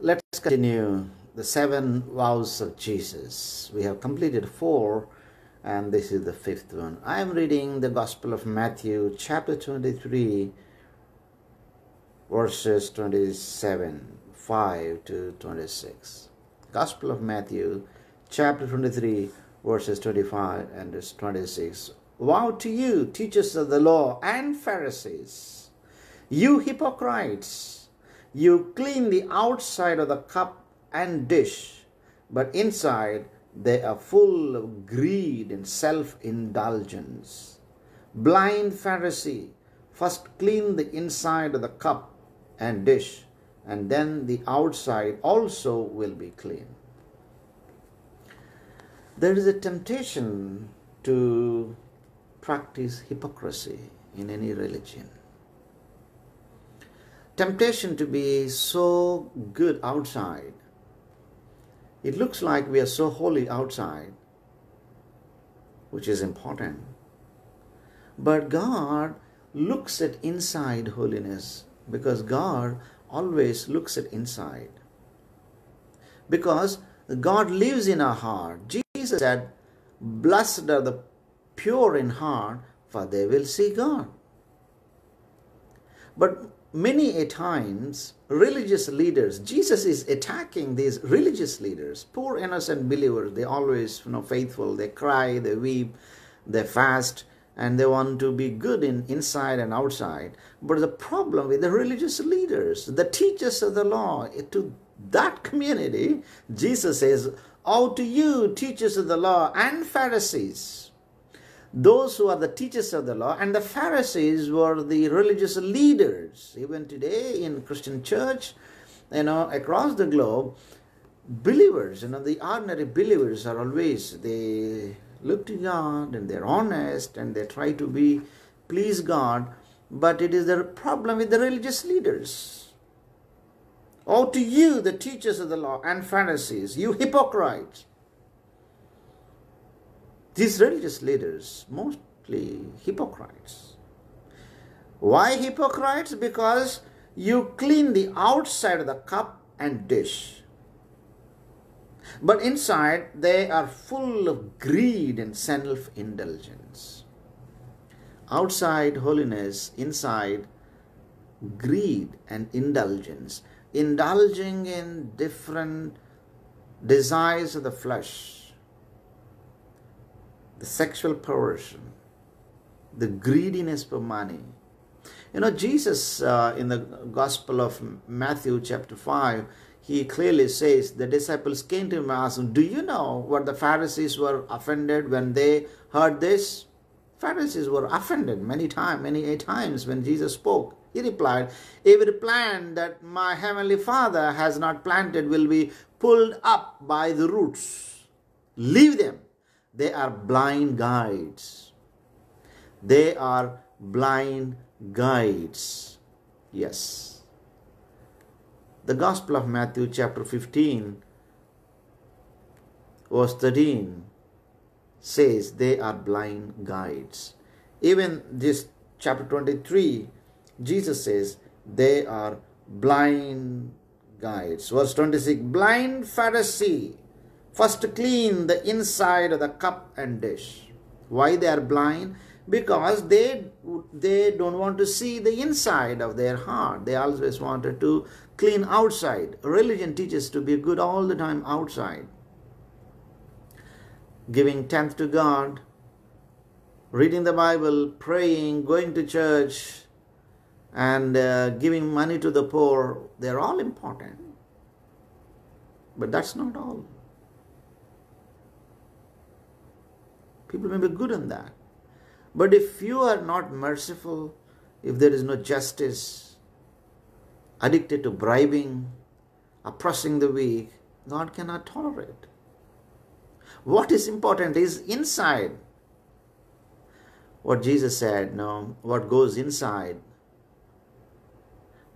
Let's continue the seven woes of Jesus. We have completed four, and this is the fifth one. I am reading the Gospel of Matthew, chapter 23, verses 27, 5 to 26. Gospel of Matthew, chapter 23, verses 25 and 26. Woe to you, teachers of the law and Pharisees, you hypocrites! You clean the outside of the cup and dish, but inside they are full of greed and self indulgence. Blind Pharisee, first clean the inside of the cup and dish, and then the outside also will be clean. There is a temptation to practice hypocrisy in any religion. Temptation to be so good outside. It looks like we are so holy outside, which is important. But God looks at inside holiness because God always looks at inside. Because God lives in our heart. Jesus said, Blessed are the pure in heart, for they will see God. But many a times, religious leaders, Jesus is attacking these religious leaders, poor innocent believers. They always, you know, faithful. They cry, they weep, they fast, and they want to be good in inside and outside. But the problem with the religious leaders, the teachers of the law, to that community, Jesus says, "Oh, to you, teachers of the law and Pharisees." Those who are the teachers of the law and the Pharisees were the religious leaders. Even today in Christian church, you know, across the globe, believers, you know, the ordinary believers are always they look to God and they're honest and they try to be please God, but it is the problem with the religious leaders. Oh, to you, the teachers of the law and Pharisees, you hypocrites. These religious leaders, mostly hypocrites. Why hypocrites? Because you clean the outside of the cup and dish. But inside they are full of greed and self indulgence. Outside holiness, inside greed and indulgence. Indulging in different desires of the flesh, the sexual perversion, the greediness for money. You know, Jesus uh, in the Gospel of Matthew, chapter 5, he clearly says the disciples came to him and asked him, Do you know what the Pharisees were offended when they heard this? Pharisees were offended many times, many times when Jesus spoke. He replied, Every plant that my heavenly Father has not planted will be pulled up by the roots. Leave them. They are blind guides. They are blind guides. Yes. The Gospel of Matthew, chapter 15, verse 13, says they are blind guides. Even this chapter 23, Jesus says they are blind guides. Verse 26 Blind Pharisee, first clean the inside of the cup and dish. Why they are blind? Because they they don't want to see the inside of their heart. They always wanted to clean outside. Religion teaches to be good all the time outside. Giving tenth to God, reading the Bible, praying, going to church, and uh, giving money to the poor, they're all important. But that's not all. People may be good in that. But if you are not merciful, if there is no justice, addicted to bribing, oppressing the weak, God cannot tolerate. What is important is inside. What Jesus said, no, what goes inside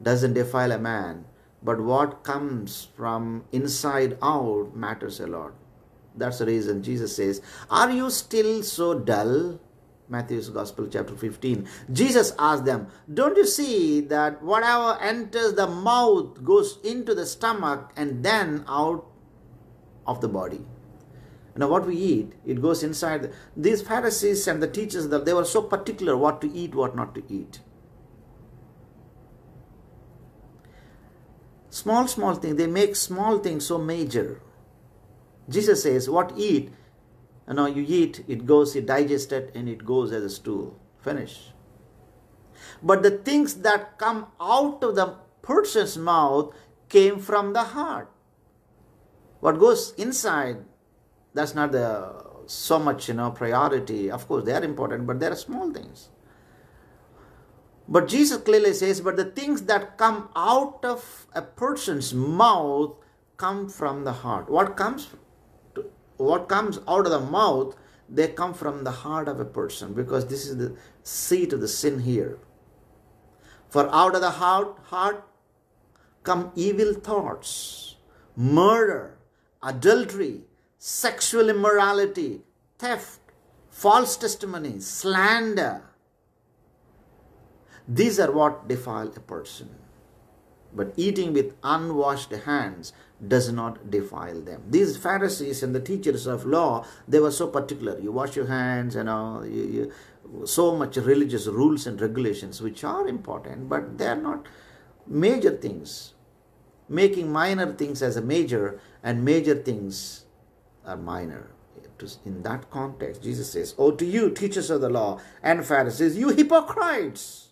doesn't defile a man, but what comes from inside out matters a lot. That's the reason Jesus says, Are you still so dull? Matthew's Gospel, chapter 15. Jesus asked them, Don't you see that whatever enters the mouth goes into the stomach and then out of the body? Now, what we eat, it goes inside. These Pharisees and the teachers, that they were so particular what to eat, what not to eat. Small, small thing, they make small things so major. Jesus says, What eat, you know, you eat, it goes, it digested, and it goes as a stool. Finish. But the things that come out of the person's mouth came from the heart. What goes inside, that's not the so much, you know, priority. Of course, they are important, but they are small things. But Jesus clearly says, but the things that come out of a person's mouth come from the heart. What comes what comes out of the mouth, they come from the heart of a person because this is the seat of the sin here. For out of the heart, heart come evil thoughts, murder, adultery, sexual immorality, theft, false testimony, slander. These are what defile a person. But eating with unwashed hands does not defile them. These Pharisees and the teachers of law, they were so particular. You wash your hands, you know, you, you, so much religious rules and regulations, which are important, but they are not major things. Making minor things as a major and major things are minor. In that context, Jesus says, Oh, to you, teachers of the law and Pharisees, you hypocrites!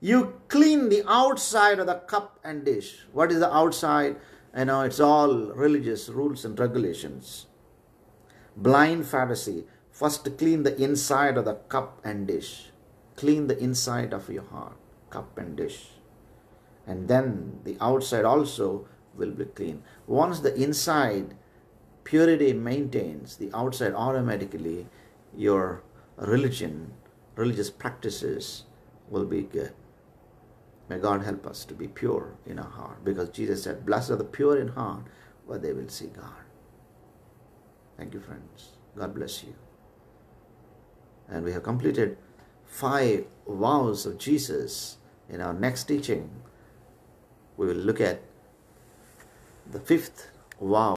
You clean the outside of the cup and dish. What is the outside? You know, it's all religious rules and regulations. Blind Pharisee, first clean the inside of the cup and dish. Clean the inside of your heart, cup and dish. And then the outside also will be clean. Once the inside purity maintains, the outside automatically, your religion, religious practices will be good. May God help us to be pure in our heart because Jesus said, Blessed are the pure in heart, for they will see God. Thank you, friends. God bless you. And we have completed five woes of Jesus. In our next teaching, we will look at the fifth woe.